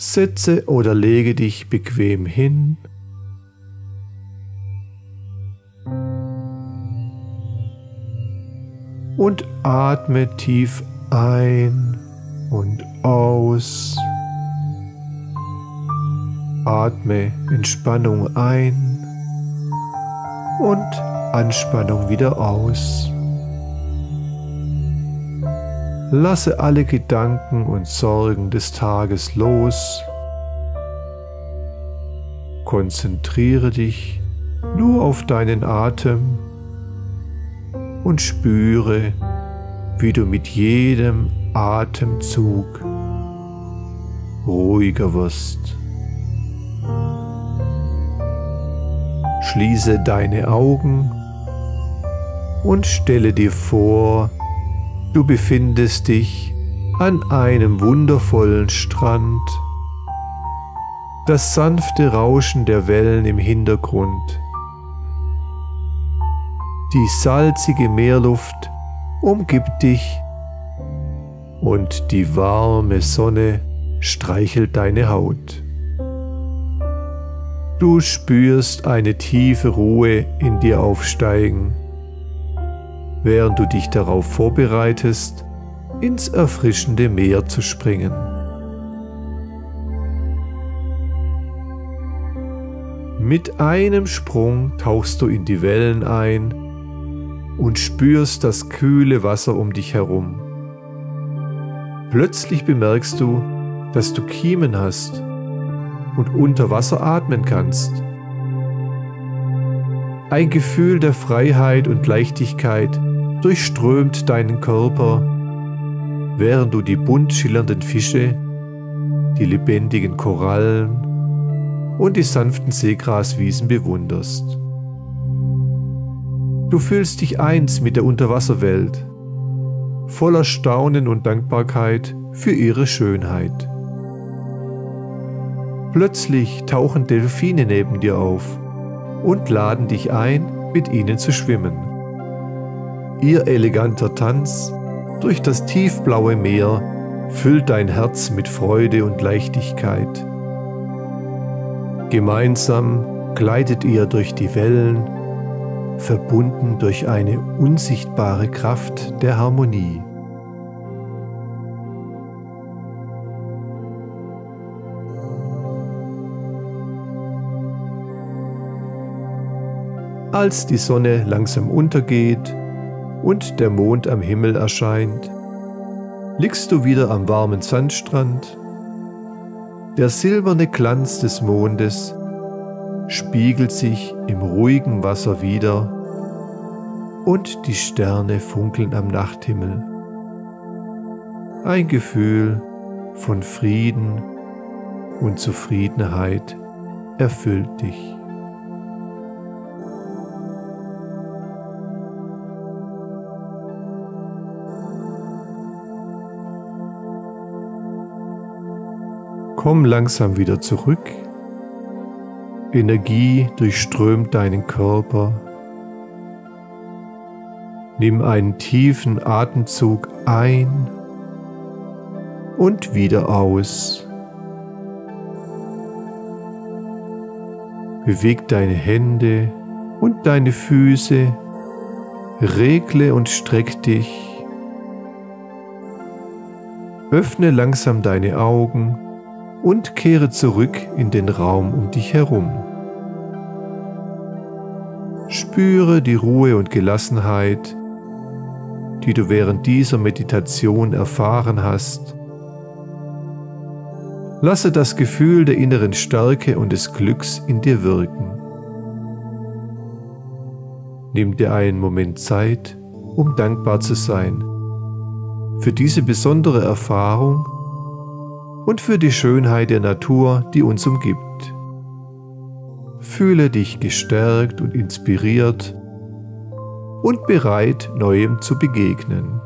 Setze oder lege dich bequem hin. Und atme tief ein und aus. Atme Entspannung ein und Anspannung wieder aus. Lasse alle Gedanken und Sorgen des Tages los. Konzentriere dich nur auf deinen Atem und spüre, wie du mit jedem Atemzug ruhiger wirst. Schließe deine Augen und stelle dir vor, du befindest dich an einem wundervollen Strand, das sanfte Rauschen der Wellen im Hintergrund, die salzige Meerluft umgibt dich und die warme Sonne streichelt deine Haut. Du spürst eine tiefe Ruhe in dir aufsteigen, während du dich darauf vorbereitest, ins erfrischende Meer zu springen. Mit einem Sprung tauchst du in die Wellen ein und spürst das kühle Wasser um dich herum. Plötzlich bemerkst du, dass du Kiemen hast und unter Wasser atmen kannst. Ein Gefühl der Freiheit und Leichtigkeit durchströmt deinen Körper, während du die bunt schillernden Fische, die lebendigen Korallen und die sanften Seegraswiesen bewunderst. Du fühlst dich eins mit der Unterwasserwelt voller Staunen und Dankbarkeit für ihre Schönheit. Plötzlich tauchen Delfine neben dir auf und laden dich ein, mit ihnen zu schwimmen. Ihr eleganter Tanz durch das tiefblaue Meer füllt dein Herz mit Freude und Leichtigkeit. Gemeinsam gleitet ihr durch die Wellen verbunden durch eine unsichtbare Kraft der Harmonie. Als die Sonne langsam untergeht und der Mond am Himmel erscheint, liegst du wieder am warmen Sandstrand. Der silberne Glanz des Mondes spiegelt sich im ruhigen Wasser wider und die Sterne funkeln am Nachthimmel. Ein Gefühl von Frieden und Zufriedenheit erfüllt dich. Komm langsam wieder zurück Energie durchströmt deinen Körper. Nimm einen tiefen Atemzug ein und wieder aus. Beweg deine Hände und deine Füße, regle und streck dich. Öffne langsam deine Augen und kehre zurück in den Raum um dich herum. Spüre die Ruhe und Gelassenheit, die du während dieser Meditation erfahren hast. Lasse das Gefühl der inneren Stärke und des Glücks in dir wirken. Nimm dir einen Moment Zeit, um dankbar zu sein für diese besondere Erfahrung und für die Schönheit der Natur, die uns umgibt. Fühle dich gestärkt und inspiriert und bereit, Neuem zu begegnen.